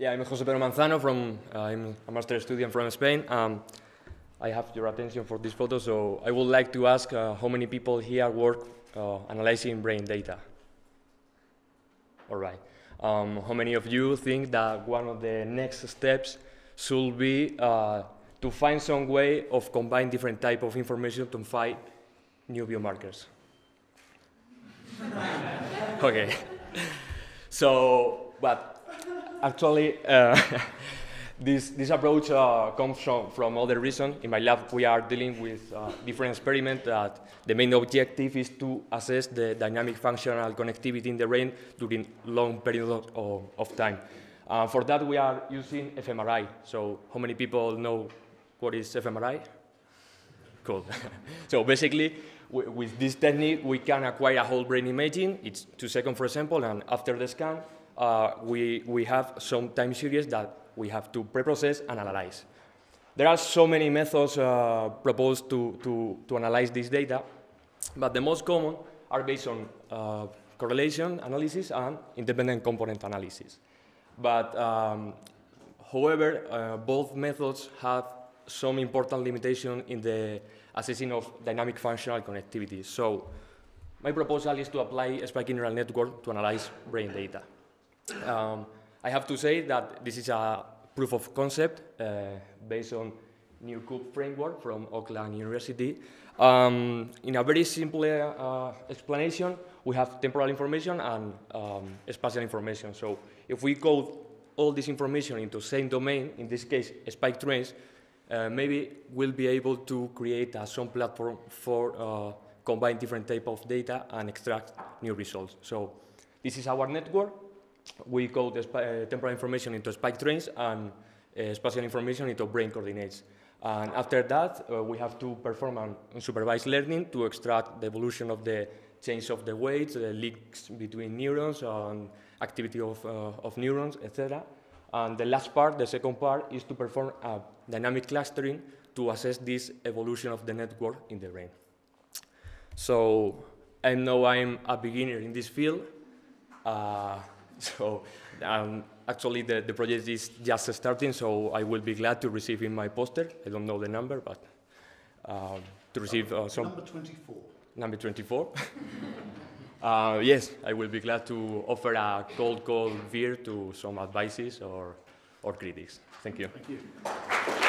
Yeah, I'm Jose Pedro Manzano from, uh, I'm a master student from Spain. Um, I have your attention for this photo, so I would like to ask uh, how many people here work uh, analyzing brain data? All right. Um, how many of you think that one of the next steps should be uh, to find some way of combine different type of information to find new biomarkers? okay. So, but actually, uh, this, this approach uh, comes from, from other reasons. In my lab, we are dealing with uh, different experiments that the main objective is to assess the dynamic functional connectivity in the brain during long periods of, of time. Uh, for that, we are using fMRI. So how many people know what is fMRI? Cool. so basically, with this technique, we can acquire a whole brain imaging. It's two seconds, for example, and after the scan, uh, we, we have some time series that we have to pre-process and analyze. There are so many methods uh, proposed to, to, to analyze this data, but the most common are based on uh, correlation analysis and independent component analysis. But um, however, uh, both methods have some important limitation in the assessing of dynamic functional connectivity. So my proposal is to apply a spiking neural network to analyze brain data. Um, I have to say that this is a proof of concept uh, based on NeuCube framework from Auckland University. Um, in a very simple uh, explanation, we have temporal information and um, spatial information. So if we code all this information into same domain, in this case, spike trains, uh, maybe we'll be able to create a some platform for uh, combine different type of data and extract new results. So this is our network. We code uh, temporal information into spike trains and uh, spatial information into brain coordinates. And after that, uh, we have to perform an unsupervised learning to extract the evolution of the change of the weights, the links between neurons, and activity of, of neurons, etc. And the last part, the second part, is to perform a dynamic clustering to assess this evolution of the network in the brain. So I know I'm a beginner in this field. Uh, so um, actually the, the project is just starting, so I will be glad to receive in my poster. I don't know the number, but um, to receive uh, some... Number 24. Number 24. uh, yes, I will be glad to offer a cold call beer to some advices or, or critics. Thank you. Thank you.